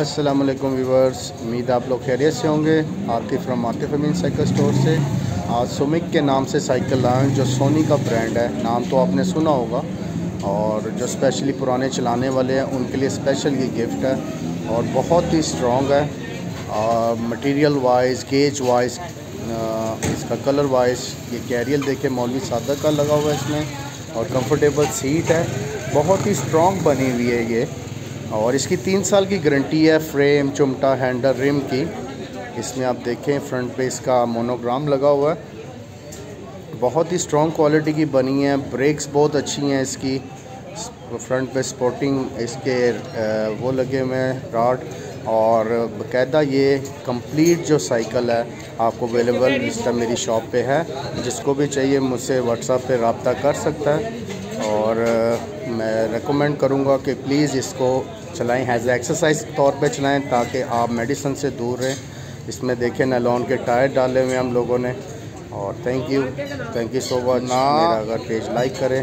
अस्सलाम वालेकुम उम्मीद आप लोग खैरियत से होंगे। Atif from Atif Amin cycle store से। आज सुमिक के नाम से साइकिल लाए जो सोनी का ब्रांड है। नाम तो आपने सुना होगा। और जो स्पेशली पुराने चलाने वाले हैं, उनके लिए स्पेशल ये गिफ्ट है। और बहुत ही स्ट्रॉन्ग है। मटेरियल वाइज गेज वाइज इसका कलर वाइज ये कैरियल देखे मौलवी सादा का लगा हुआ है इसमें। और कंफर्टेबल सीट है। बहुत ही स्ट्रॉन्ग बनी हुई है ये। और इसकी तीन साल की गारंटी है फ्रेम चुमटा हैंडल रिम की। इसमें आप देखें फ्रंट पे इसका मोनोग्राम लगा हुआ है। बहुत ही स्ट्रॉन्ग क्वालिटी की बनी है। ब्रेक्स बहुत अच्छी हैं इसकी। फ्रंट पे स्पोर्टिंग इसके वो लगे हुए हैं राड और बकायदा ये कंप्लीट जो साइकिल है, आपको अवेलेबल इस टाइम मेरी शॉप पे है। जिसको भी चाहिए, मुझसे व्हाट्सएप पे रबता कर सकता है। और मैं रिकमेंड करूँगा कि प्लीज़ इसको चलाएँ। एज़ एक्सरसाइज तौर पे चलाएँ ताकि आप मेडिसिन से दूर रहें। इसमें देखें नलॉन के टायर डाले हुए हम लोगों ने। और thank you thank you so much मेरा अगर पेज लाइक करें।